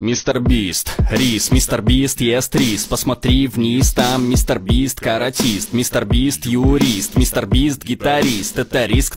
Мистер Бист, рис, мистер Бист ест рис. Посмотри вниз, там мистер Бист каратист. Мистер Бист юрист, мистер Бист гитарист. Это риск